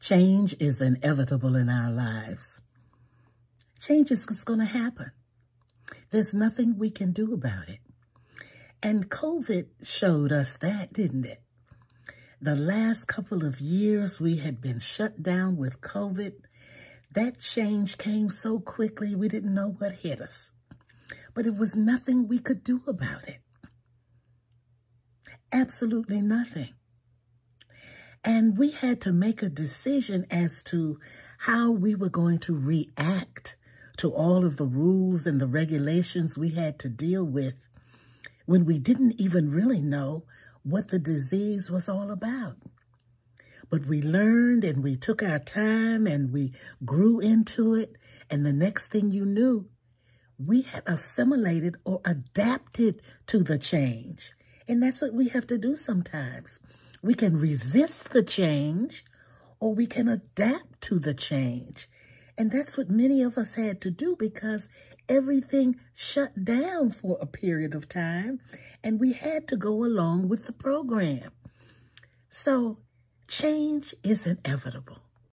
Change is inevitable in our lives. Change is going to happen. There's nothing we can do about it. And COVID showed us that, didn't it? The last couple of years we had been shut down with COVID. That change came so quickly we didn't know what hit us. But it was nothing we could do about it. Absolutely nothing. And we had to make a decision as to how we were going to react to all of the rules and the regulations we had to deal with when we didn't even really know what the disease was all about. But we learned and we took our time and we grew into it. And the next thing you knew, we had assimilated or adapted to the change. And that's what we have to do sometimes. We can resist the change or we can adapt to the change. And that's what many of us had to do because everything shut down for a period of time and we had to go along with the program. So change is inevitable.